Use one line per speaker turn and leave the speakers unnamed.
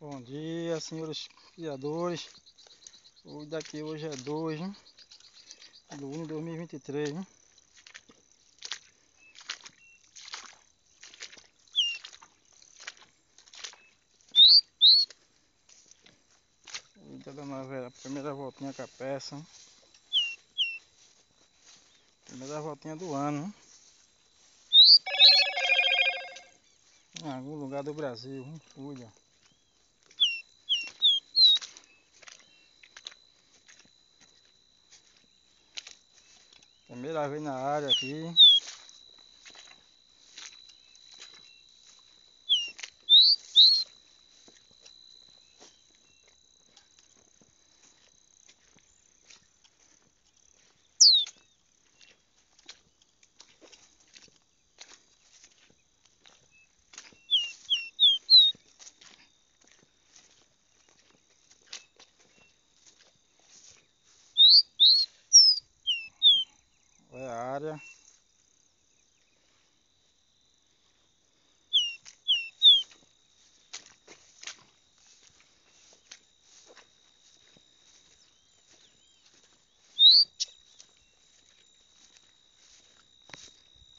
Bom dia, senhores criadores. O daqui hoje é 2 hein? de 1 de 2023. Hein? Tá dando a primeira voltinha com a peça. Hein? Primeira voltinha do ano. Hein? Em algum lugar do Brasil. Hein? Cuida. Primeira vez na área aqui. É a área.